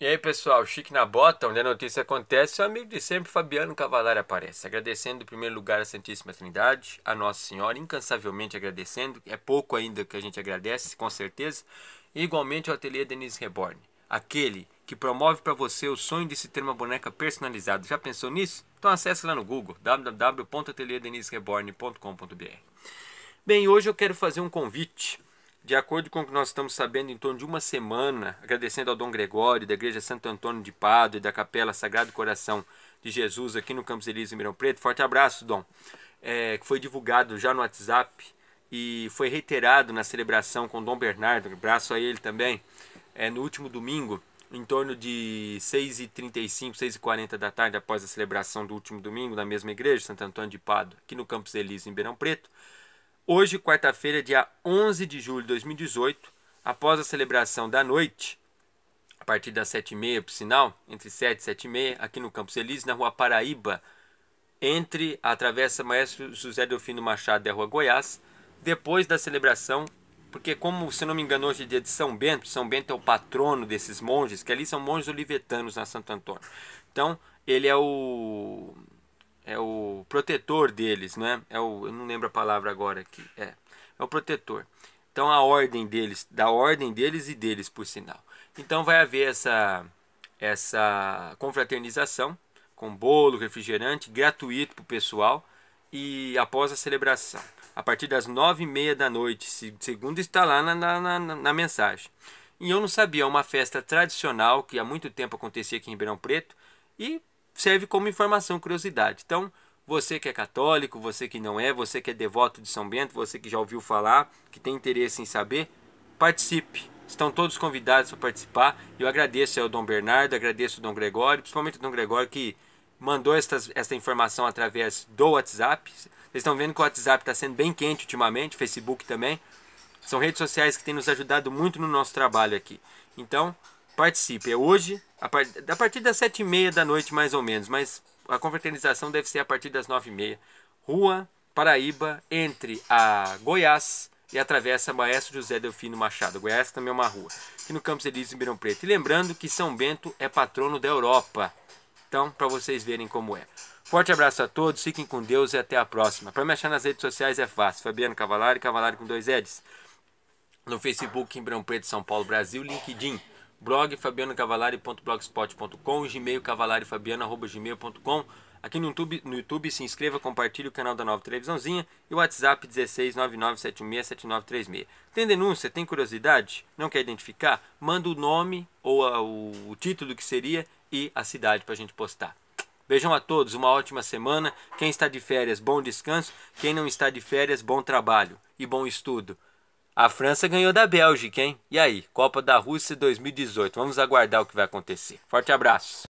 E aí pessoal, Chique na Bota, onde a notícia acontece, seu amigo de sempre, Fabiano Cavalari aparece. Agradecendo em primeiro lugar a Santíssima Trindade, a Nossa Senhora, incansavelmente agradecendo. É pouco ainda que a gente agradece, com certeza. E igualmente ao Ateliê Denise Reborn, aquele que promove para você o sonho de se ter uma boneca personalizada. Já pensou nisso? Então acesse lá no Google, www.ateliedenisreborn.com.br. Bem, hoje eu quero fazer um convite de acordo com o que nós estamos sabendo, em torno de uma semana, agradecendo ao Dom Gregório, da Igreja Santo Antônio de Pado e da Capela Sagrado Coração de Jesus aqui no Campos Elíseos, em Ribeirão Preto. Forte abraço, Dom. É, que foi divulgado já no WhatsApp e foi reiterado na celebração com Dom Bernardo, abraço a ele também, é, no último domingo, em torno de 6h35, 6h40 da tarde, após a celebração do último domingo, na mesma igreja, Santo Antônio de Pado, aqui no Campos Elíseos, em Ribeirão Preto. Hoje, quarta-feira, dia 11 de julho de 2018, após a celebração da noite, a partir das 7h30, por sinal, entre 7 e 7h30, aqui no Campos Elíseos, na rua Paraíba, entre a Travessa Maestro José Delfino Machado e a rua Goiás, depois da celebração, porque como, se não me engano, hoje é dia de São Bento, São Bento é o patrono desses monges, que ali são monges olivetanos na Santo Antônio. Então, ele é o é o protetor deles, né? É o, eu não lembro a palavra agora aqui. É, é o protetor. Então a ordem deles, da ordem deles e deles, por sinal. Então vai haver essa essa confraternização com bolo, refrigerante gratuito para o pessoal e após a celebração, a partir das nove e meia da noite, segundo está lá na, na, na, na mensagem. E eu não sabia, é uma festa tradicional que há muito tempo acontecia aqui em Ribeirão Preto e serve como informação, curiosidade. Então, você que é católico, você que não é, você que é devoto de São Bento, você que já ouviu falar, que tem interesse em saber, participe. Estão todos convidados para participar. Eu agradeço ao Dom Bernardo, agradeço ao Dom Gregório, principalmente ao Dom Gregório que mandou estas, esta informação através do WhatsApp. Vocês estão vendo que o WhatsApp está sendo bem quente ultimamente, Facebook também. São redes sociais que têm nos ajudado muito no nosso trabalho aqui. Então, participe. É hoje, a, a partir das sete e meia da noite, mais ou menos, mas a confraternização deve ser a partir das nove e meia. Rua Paraíba, entre a Goiás e a Travessa Maestro José Delfino Machado. Goiás também é uma rua. Aqui no Campos Elíseos, Ribeirão Preto. E lembrando que São Bento é patrono da Europa. Então, para vocês verem como é. Forte abraço a todos, fiquem com Deus e até a próxima. Para me achar nas redes sociais é fácil. Fabiano Cavalari, Cavalari com dois Eds. No Facebook, em Ribeirão Preto, São Paulo, Brasil, LinkedIn blog fabianocavalari.blogspot.com, gmail cavalarifabiano.gmail.com. Aqui no YouTube, no YouTube se inscreva, compartilhe o canal da Nova Televisãozinha e o WhatsApp 16997167936. Tem denúncia, tem curiosidade, não quer identificar? Manda o nome ou a, o, o título que seria e a cidade para a gente postar. Beijão a todos, uma ótima semana. Quem está de férias, bom descanso. Quem não está de férias, bom trabalho e bom estudo. A França ganhou da Bélgica, hein? E aí, Copa da Rússia 2018. Vamos aguardar o que vai acontecer. Forte abraço.